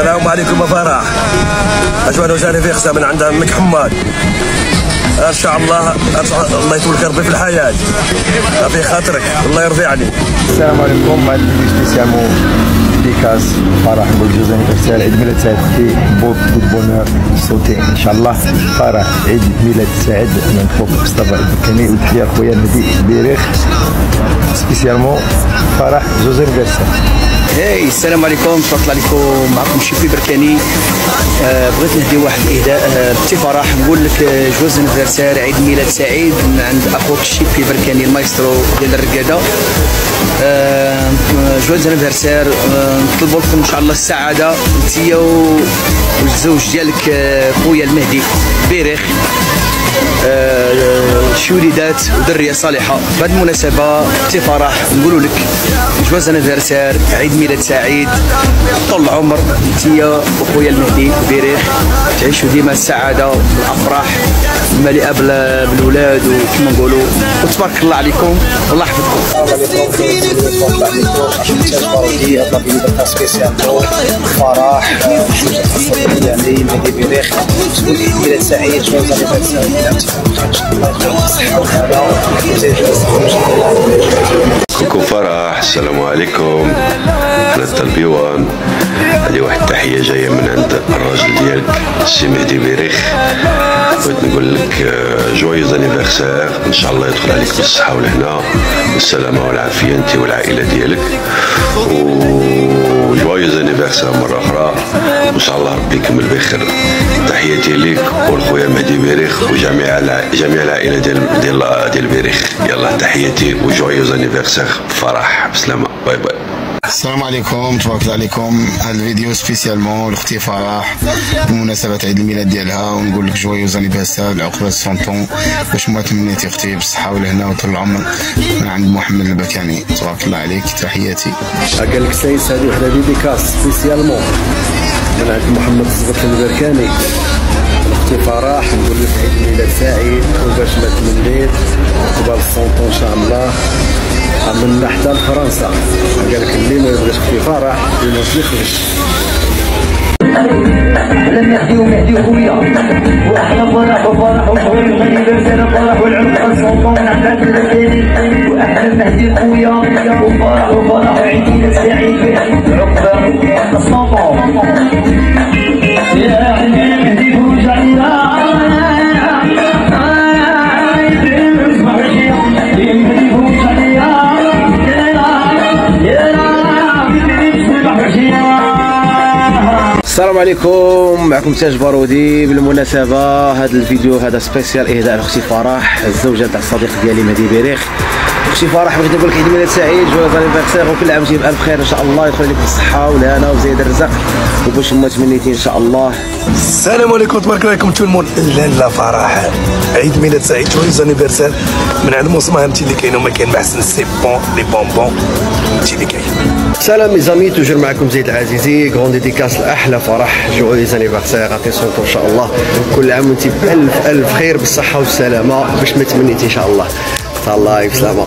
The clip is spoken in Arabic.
السلام عليكم فرح. اجوان وزاري في خصها من عند عمك حماد. إن شاء الله الله يطول ربي في الحياة. في خاطرك. الله يرضي عليك السلام عليكم. هذا الفيديو spécialement dédicace فرح joyeux anniversaire عيد ميلاد سعيد أختي beaucoup bonheur santé. إن شاء الله فرح عيد ميلاد سعيد من خوك مصطفى البركاني وتحية خويا نبي بيريخ. spécialement فرح joyeux anniversaire هاي السلام عليكم الله عليكم. معكم شيفي بركاني. آه بغيت نهدي واحد الإهداء. آه بتي نقول لك آه joyeux anniversaire عيد ميلاد سعيد من عند أخوك شيفي بركاني المايسترو ديال الرقادة. آه joyeux anniversaire آه نطلبوا لكم إن شاء الله السعادة انت والزوج ديالك آه خويا المهدي بيريخ. آه شي وليدات ودرية صالحة. بهذه المناسبة بتي فرح نقولوا لك جواز انيفرسير عيد ميلاد سعيد طول العمر انت وخويا المهدي بيريخ. تعيشوا ديما السعادة والأفراح مليئه بالولاد وكما نقولوا. وتبارك الله عليكم والله يحفظكم. فرح يعني مهدي بيريخ ميلاد سعيد جواز انيفرسير coucou فرح السلام عليكم. أنا الطلبيوان هذه واحد التحية جاية الراجل ديالك السي مهدي بيريخ. بغيت نقول لك joyeux anniversaire إن شاء الله يدخل عليك بالصحة والهنا والسلامة والعافية أنت والعائلة ديالك. و joyeux anniversaire مرة أخرى. وإن شاء الله ربي يكمل بخير. تحياتي ليك ولخويا مهدي بيريخ وجميع جميع العائلة ديال ديال ديال بيريخ. يلا تحياتي و joyeux anniversaire فرح. بسلامة. bye bye. السلام عليكم تبارك الله عليكم. هذا الفيديو spécialement لاختي فرح بمناسبة عيد الميلاد ديالها. ونقول لك joyeux anniversaire العقبة cent ans باش ما تمنيتي أختي بالصحة والهنا وطول العمر. من عند محمد البكاني. تبارك الله عليك. تحياتي. قال لك سايس هذه وحدة dédicace spécialement. من عند محمد الزبط البركاني. أختي فرح نقول لك عيد ميلاد سعيد. وباش ما تمنيت قبل السونطون إن شاء الله. من حتى لفرنسا قال لك اللي ما يبغيش في فرح اللي ما يخرج لم مهدي خويا وإحنا فرح وفرح برسالة فرح نعمل الثاني وإحنا مهدي خويا وفرح السلام عليكم. معكم تاج بارودي بالمناسبة. هذا الفيديو هذا spécial إهداء لأختي فرح الزوجة تاع الصديق ديالي مهدي بيريخ. أختي فرح بغيت نقول لك عيد ميلاد سعيد joyeux anniversaire وكل عام وأنتم بألف خير إن شاء الله. يدخل عليك بالصحة والهنا وزيد الرزق. وباش ما تمنيتي إن شاء الله. السلام عليكم. تبارك الله عليكم tout le monde لا لا فرح. عيد ميلاد سعيد joyeux anniversaire من عند مصمم انت اللي كاين وما كاين ما احسن c'est bon les bonbons انت اللي سلام ميزامي توجور معكم زيد العزيزي. كرون ديديكاس لأحلى فرح. جويز انيفرسير عطي ان شاء الله كل عام وأنت بألف ألف خير بالصحة والسلامة. باش ما تمنيتي ان شاء الله تهلاي بسلامه